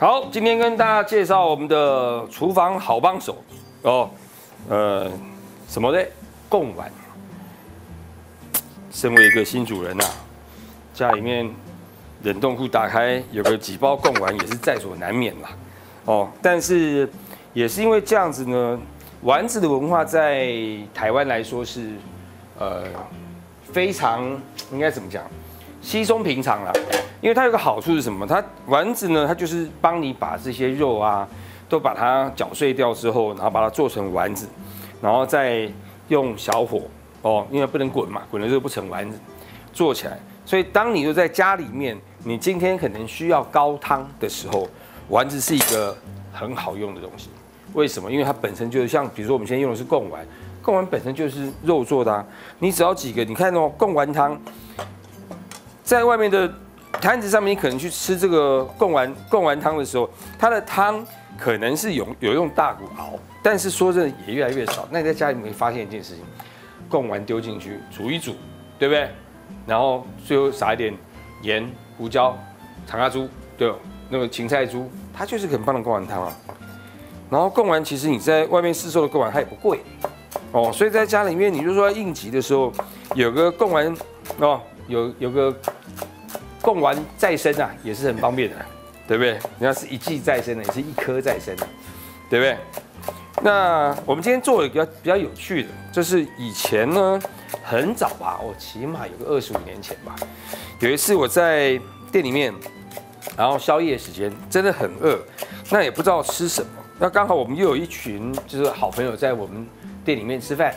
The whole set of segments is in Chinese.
好，今天跟大家介绍我们的厨房好帮手哦，呃，什么呢贡丸。身为一个新主人呐，家里面冷冻库打开有个几包贡丸也是在所难免啦。哦，但是也是因为这样子呢，丸子的文化在台湾来说是呃非常应该怎么讲，稀松平常啦。因为它有个好处是什么？它丸子呢，它就是帮你把这些肉啊都把它搅碎掉之后，然后把它做成丸子，然后再用小火。哦，因为不能滚嘛，滚了就不成丸子，做起来。所以当你就在家里面，你今天可能需要高汤的时候，丸子是一个很好用的东西。为什么？因为它本身就是像，比如说我们现在用的是贡丸，贡丸本身就是肉做的啊。你只要几个，你看哦，贡丸汤，在外面的摊子上面，你可能去吃这个贡丸贡丸汤的时候，它的汤可能是有有用大骨熬，但是说真的也越来越少。那你在家里面发现一件事情。贡丸丢进去煮一煮，对不对？然后最后撒一点盐、胡椒、长芽猪，对，那个芹菜猪，它就是很棒的贡丸汤啊。然后贡丸其实你在外面市售的贡丸它也不贵哦，所以在家里面你就说应急的时候有个贡丸哦，有有个供完再生啊，也是很方便的，对不对？你要是一季再生的，也是一颗再生的，对不对？那我们今天做一个比较比较有趣的，就是以前呢很早吧，我起码有个二十五年前吧，有一次我在店里面，然后宵夜时间真的很饿，那也不知道吃什么，那刚好我们又有一群就是好朋友在我们店里面吃饭，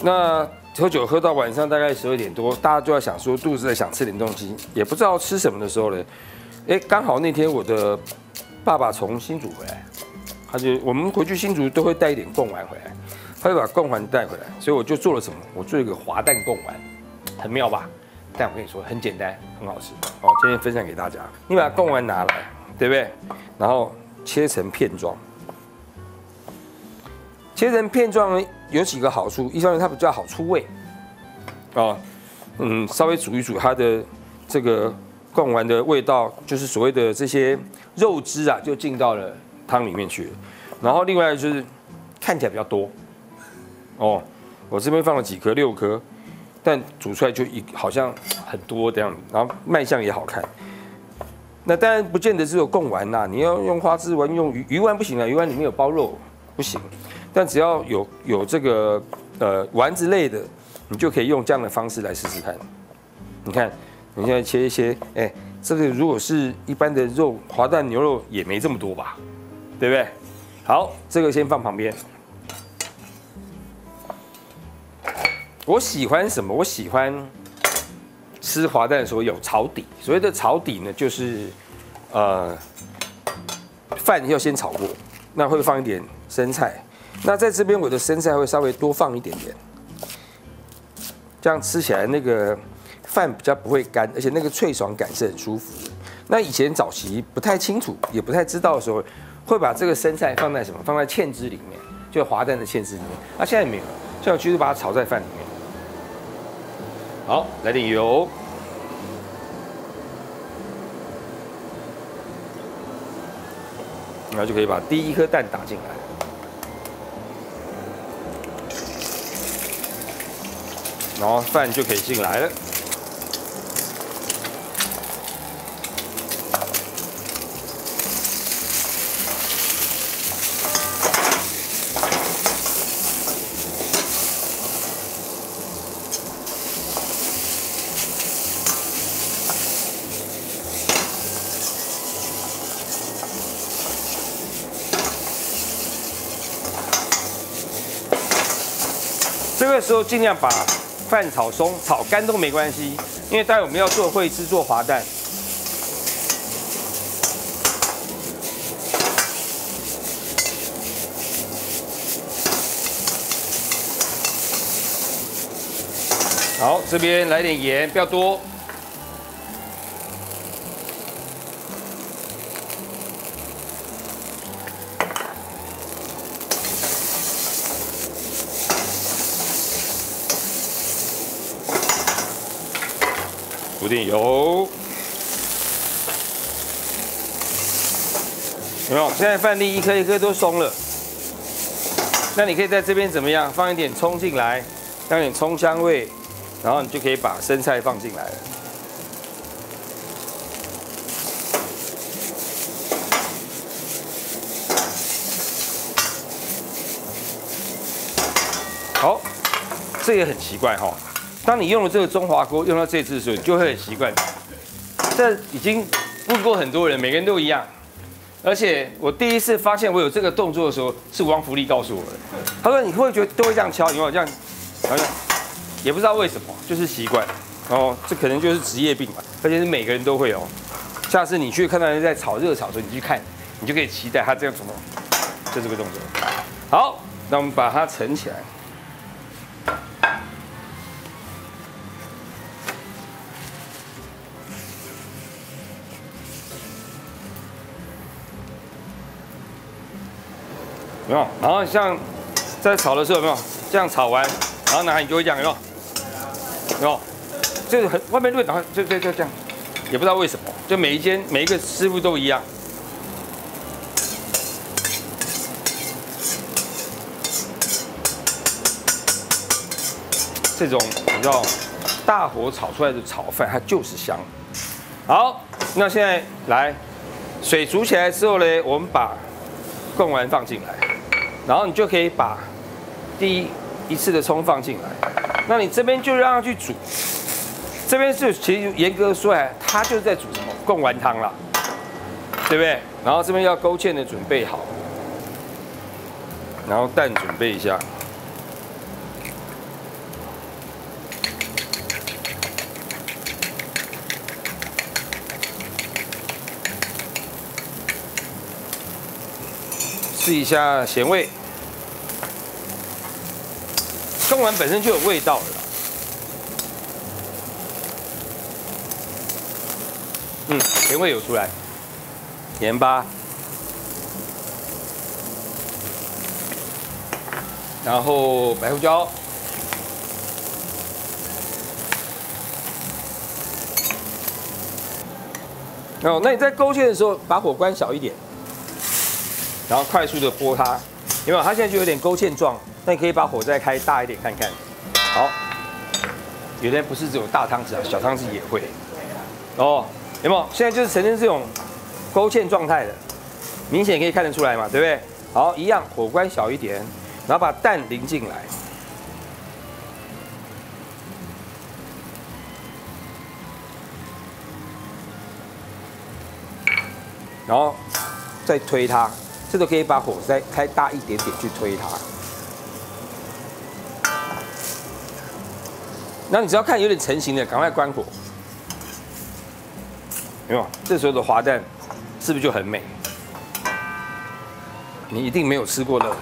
那喝酒喝到晚上大概十二点多，大家就在想说肚子在想吃点东西，也不知道吃什么的时候呢，哎，刚好那天我的爸爸从新竹回来。他就我们回去新竹都会带一点贡丸回来，他就把贡丸带回来，所以我就做了什么？我做一个滑蛋贡丸，很妙吧？但我跟你说很简单，很好吃哦。今天分享给大家，你把贡丸拿来，对不对？然后切成片状，切成片状有几个好处，一方面它比较好出味，啊，嗯，稍微煮一煮它的这个贡丸的味道，就是所谓的这些肉汁啊，就进到了。汤里面去了，然后另外就是看起来比较多哦，我这边放了几颗，六颗，但煮出来就一好像很多这样，然后卖相也好看。那当然不见得只有贡丸呐，你要用花枝丸，用鱼鱼丸不行啊，鱼丸里面有包肉不行。但只要有有这个呃丸子类的，你就可以用这样的方式来试试看。你看，你现在切一些，哎，这个如果是一般的肉，滑蛋牛肉也没这么多吧？对不对？好，这个先放旁边。我喜欢什么？我喜欢吃滑蛋的时候有炒底。所谓的炒底呢，就是呃，饭要先炒过，那会放一点生菜。那在这边我的生菜会稍微多放一点点，这样吃起来那个饭比较不会干，而且那个脆爽感是很舒服的。那以前早期不太清楚，也不太知道的时候。会把这个生菜放在什么？放在芡汁里面，就滑蛋的芡汁里面。那现在没有，现在就是把它炒在饭里面。好，来点油，然后就可以把第一颗蛋打进来，然后饭就可以进来了。这个时候尽量把饭炒松，炒干都没关系，因为待会我们要做会制作滑蛋。好，这边来点盐，不要多。涂点油，有没有？现在饭粒一颗一颗都松了。那你可以在这边怎么样？放一点葱进来，让点葱香味，然后你就可以把生菜放进来了。好，这也很奇怪哈。当你用了这个中华锅，用到这次的时候，你就会很习惯。这已经问过很多人，每个人都一样。而且我第一次发现我有这个动作的时候，是王福利告诉我的。他说：“你会觉得都会这样敲，你会这样，好像也不知道为什么，就是习惯。哦这可能就是职业病吧，而且是每个人都会哦。下次你去看到人在炒热炒的时候，你去看，你就可以期待他这样怎么，就这个动作。好，那我们把它盛起来。”没有？然后像在炒的时候有没有？这样炒完，然后拿来你就会这样，有没有？有没有？就是很外面会，然后就就就这样，也不知道为什么，就每一间每一个师傅都一样。这种你知道，大火炒出来的炒饭，它就是香。好，那现在来，水煮起来之后呢，我们把贡丸放进来。然后你就可以把第一一次的葱放进来，那你这边就让它去煮。这边是其实严格说来，它就是在煮什么？贡丸汤了，对不对？然后这边要勾芡的准备好，然后蛋准备一下，试一下咸味。贡丸本身就有味道了，嗯，甜味有出来，盐巴，然后白胡椒，哦那你在勾芡的时候，把火关小一点，然后快速的拨它，有没有？它现在就有点勾芡状。那你可以把火再开大一点看看，好，原来不是只有大汤匙啊，小汤匙也会。哦，有没有？现在就是呈现这种勾芡状态的，明显可以看得出来嘛，对不对？好，一样火关小一点，然后把蛋淋进来，然后再推它，这个可以把火再开大一点点去推它。那你只要看有点成型的，赶快关火，没有？这时候的滑蛋是不是就很美？你一定没有吃过的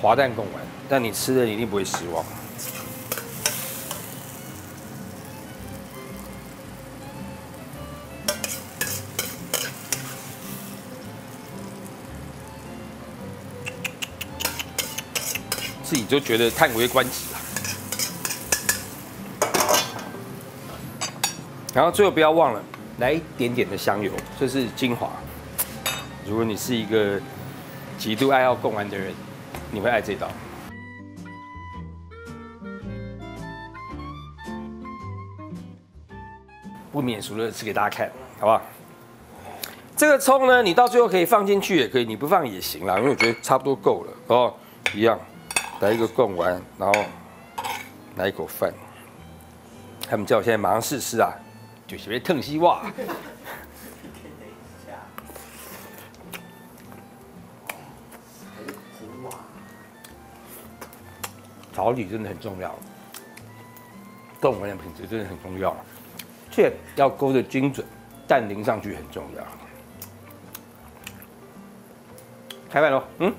滑蛋贡丸，但你吃了一定不会失望。自己就觉得叹为观止。然后最后不要忘了来一点点的香油，这是精华。如果你是一个极度爱好贡丸的人，你会爱这道。不免俗的吃给大家看，好不好？这个葱呢，你到最后可以放进去也可以，你不放也行啦，因为我觉得差不多够了哦。一样，来一个贡丸，然后来一口饭。他们叫我现在马上试吃啊！就是要烫死我。炒底真的很重要，动物的品质真的很重要，切要勾的精准，蛋淋上去很重要。开饭喽，嗯。